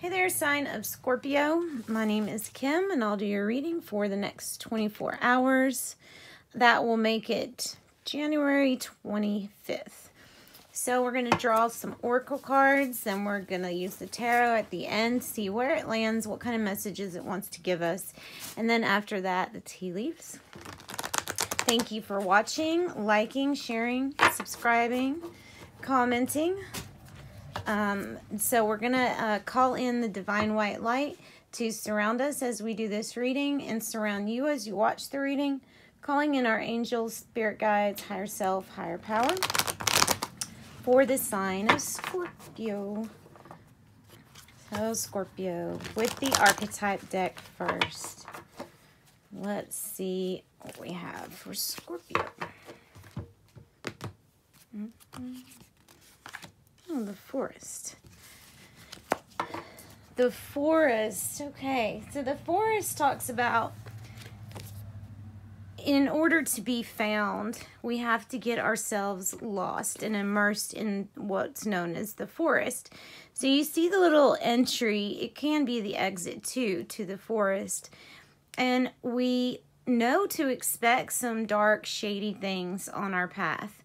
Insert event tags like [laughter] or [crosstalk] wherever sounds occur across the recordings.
Hey there, sign of Scorpio. My name is Kim, and I'll do your reading for the next 24 hours. That will make it January 25th. So we're going to draw some oracle cards, then we're going to use the tarot at the end, see where it lands, what kind of messages it wants to give us, and then after that, the tea leaves. Thank you for watching, liking, sharing, subscribing, commenting. Um, so we're going to uh, call in the divine white light to surround us as we do this reading and surround you as you watch the reading, calling in our angels, spirit guides, higher self, higher power for the sign of Scorpio. So Scorpio with the archetype deck first. Let's see what we have for Scorpio. Mm -hmm. Oh, the forest. The forest. Okay, so the forest talks about in order to be found, we have to get ourselves lost and immersed in what's known as the forest. So you see the little entry, it can be the exit too, to the forest. And we know to expect some dark, shady things on our path.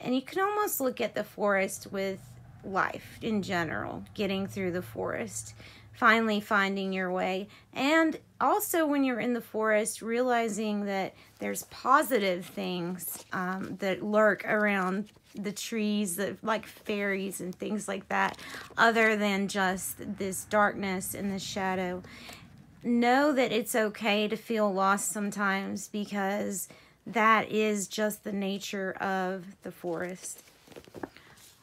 And you can almost look at the forest with life in general, getting through the forest, finally finding your way. And also when you're in the forest, realizing that there's positive things um, that lurk around the trees, that, like fairies and things like that, other than just this darkness and the shadow. Know that it's okay to feel lost sometimes because that is just the nature of the forest.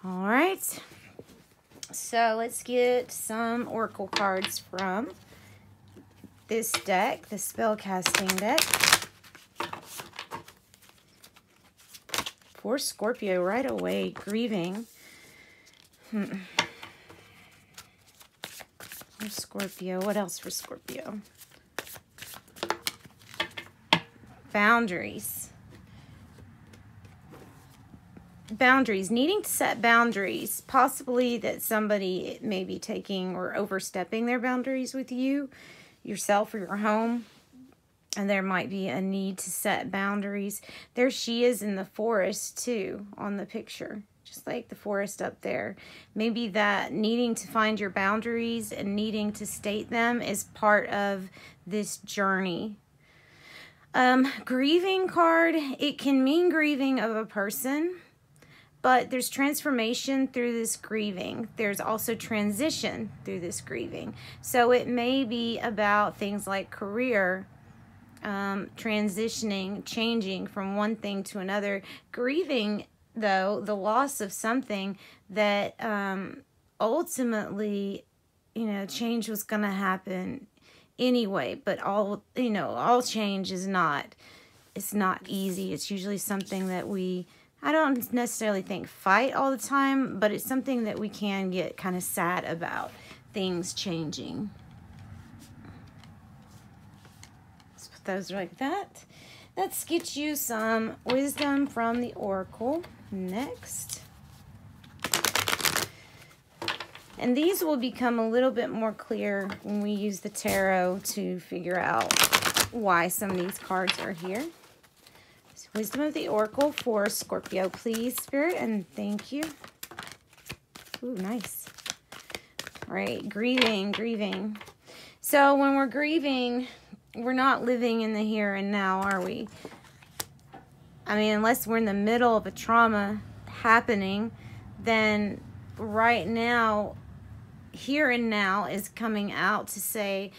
All right. So let's get some oracle cards from this deck, the spell casting deck. For Scorpio right away, grieving. Hmm. Scorpio, what else for Scorpio? Boundaries boundaries, needing to set boundaries, possibly that somebody may be taking or overstepping their boundaries with you, yourself or your home. And there might be a need to set boundaries. There she is in the forest too on the picture, just like the forest up there. Maybe that needing to find your boundaries and needing to state them is part of this journey um, grieving card, it can mean grieving of a person. But there's transformation through this grieving. There's also transition through this grieving. So it may be about things like career, um, transitioning, changing from one thing to another. Grieving, though, the loss of something that um, ultimately, you know, change was going to happen anyway. But all, you know, all change is not, it's not easy. It's usually something that we I don't necessarily think fight all the time, but it's something that we can get kind of sad about, things changing. Let's put those like that. Let's get you some wisdom from the Oracle next. And these will become a little bit more clear when we use the tarot to figure out why some of these cards are here. Wisdom of the Oracle for Scorpio, please, Spirit, and thank you. Ooh, nice. All right, grieving, grieving. So when we're grieving, we're not living in the here and now, are we? I mean, unless we're in the middle of a trauma happening, then right now, here and now is coming out to say,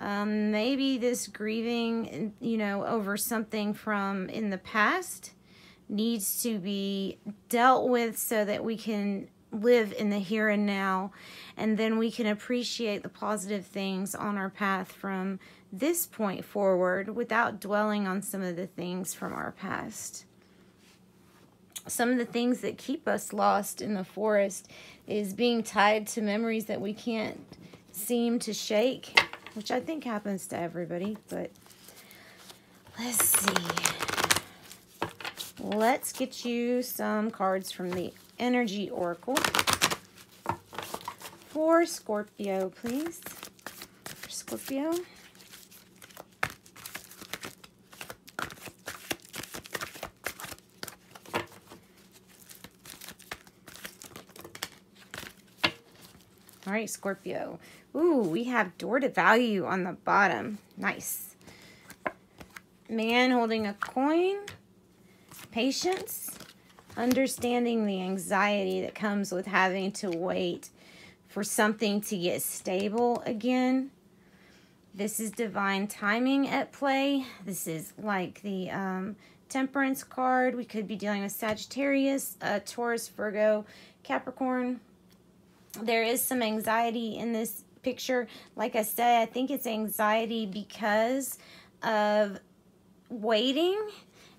um, maybe this grieving, you know, over something from in the past needs to be dealt with so that we can live in the here and now and then we can appreciate the positive things on our path from this point forward without dwelling on some of the things from our past. Some of the things that keep us lost in the forest is being tied to memories that we can't seem to shake which I think happens to everybody, but let's see. Let's get you some cards from the Energy Oracle for Scorpio, please. For Scorpio. All right, Scorpio. Ooh, we have door to value on the bottom. Nice. Man holding a coin. Patience. Understanding the anxiety that comes with having to wait for something to get stable again. This is divine timing at play. This is like the um, temperance card. We could be dealing with Sagittarius, uh, Taurus, Virgo, Capricorn, there is some anxiety in this picture. Like I said, I think it's anxiety because of waiting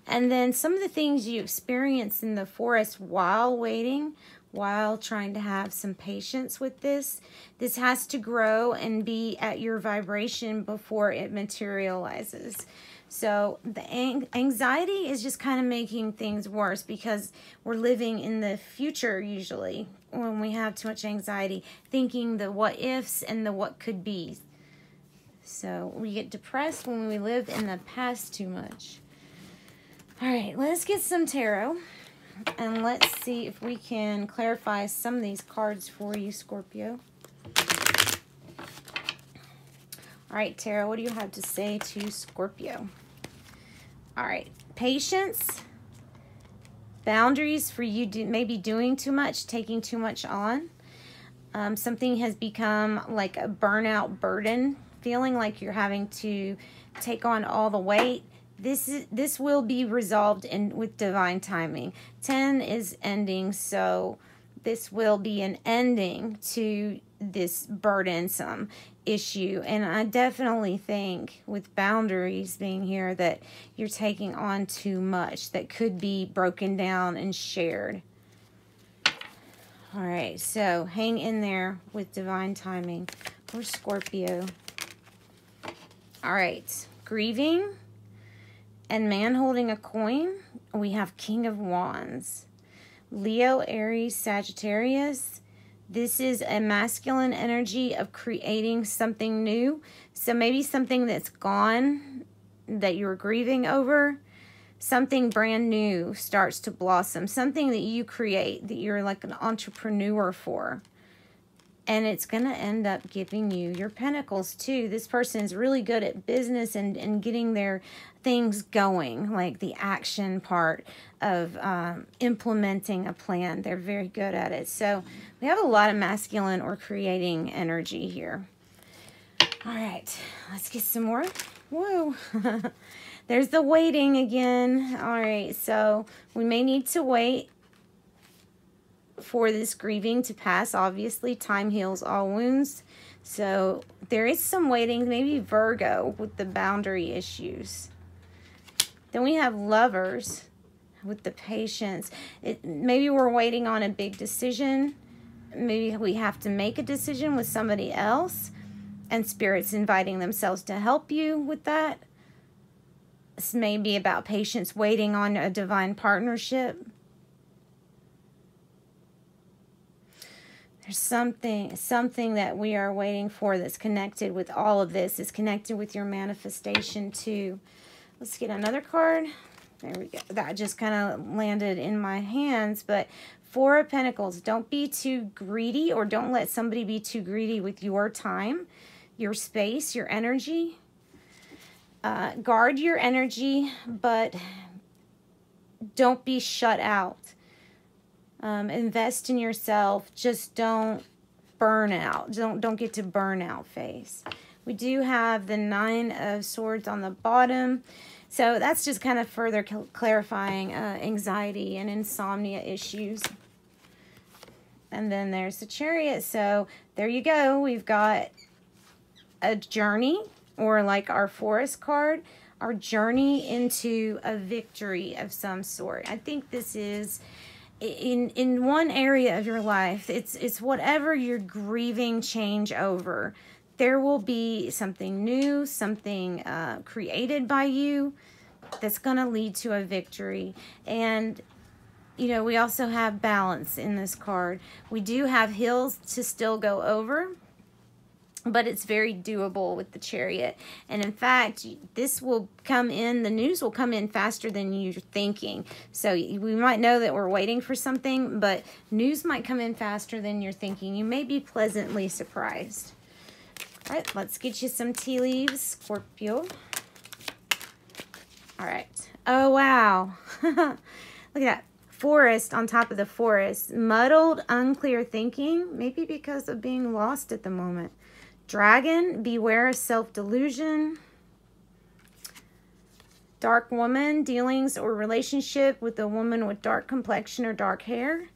and then some of the things you experience in the forest while waiting, while trying to have some patience with this. This has to grow and be at your vibration before it materializes. So the anxiety is just kind of making things worse because we're living in the future usually when we have too much anxiety, thinking the what ifs and the what could be. So we get depressed when we live in the past too much. All right, let's get some tarot and let's see if we can clarify some of these cards for you, Scorpio. All right, tarot, what do you have to say to Scorpio? All right, patience boundaries for you do, maybe doing too much, taking too much on. Um, something has become like a burnout burden, feeling like you're having to take on all the weight. This is this will be resolved in with divine timing. 10 is ending, so this will be an ending to this burdensome issue. And I definitely think with boundaries being here that you're taking on too much that could be broken down and shared. All right, so hang in there with divine timing. for Scorpio. All right, grieving and man holding a coin. We have King of Wands. Leo, Aries, Sagittarius, this is a masculine energy of creating something new. So maybe something that's gone that you're grieving over, something brand new starts to blossom, something that you create that you're like an entrepreneur for. And it's going to end up giving you your pentacles too. This person is really good at business and, and getting their things going, like the action part of um, implementing a plan. They're very good at it. So we have a lot of masculine or creating energy here. All right, let's get some more. Whoa. [laughs] There's the waiting again. All right, so we may need to wait for this grieving to pass. Obviously, time heals all wounds. So there is some waiting, maybe Virgo with the boundary issues. Then we have lovers with the patience. It, maybe we're waiting on a big decision. Maybe we have to make a decision with somebody else and spirits inviting themselves to help you with that. This may be about patience waiting on a divine partnership. There's something something that we are waiting for that's connected with all of this. Is connected with your manifestation too. Let's get another card. There we go. That just kind of landed in my hands. But Four of Pentacles, don't be too greedy or don't let somebody be too greedy with your time, your space, your energy. Uh, guard your energy, but don't be shut out. Um, invest in yourself. Just don't burn out. Don't, don't get to burnout phase. We do have the Nine of Swords on the bottom. So that's just kind of further clarifying uh, anxiety and insomnia issues. And then there's the chariot. So there you go. We've got a journey or like our forest card, our journey into a victory of some sort. I think this is in in one area of your life. It's it's whatever you're grieving change over there will be something new, something uh, created by you that's going to lead to a victory. And you know, we also have balance in this card. We do have hills to still go over, but it's very doable with the chariot. And in fact, this will come in, the news will come in faster than you're thinking. So we might know that we're waiting for something, but news might come in faster than you're thinking. You may be pleasantly surprised. All right, let's get you some tea leaves, Scorpio. All right. Oh, wow. [laughs] Look at that forest on top of the forest. Muddled, unclear thinking, maybe because of being lost at the moment. Dragon, beware of self-delusion. Dark woman, dealings or relationship with a woman with dark complexion or dark hair.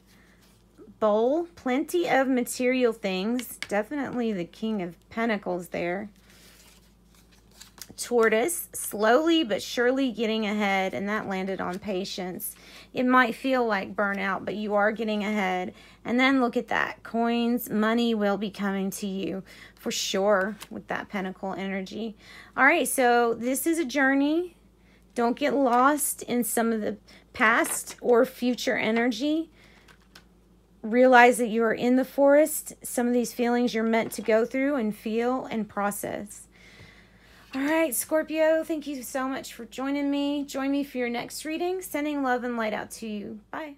Bowl, plenty of material things. Definitely the king of pentacles there. Tortoise, slowly but surely getting ahead, and that landed on patience. It might feel like burnout, but you are getting ahead. And then look at that. Coins, money will be coming to you for sure with that pentacle energy. All right, so this is a journey. Don't get lost in some of the past or future energy. Realize that you are in the forest. Some of these feelings you're meant to go through and feel and process. All right, Scorpio, thank you so much for joining me. Join me for your next reading. Sending love and light out to you. Bye.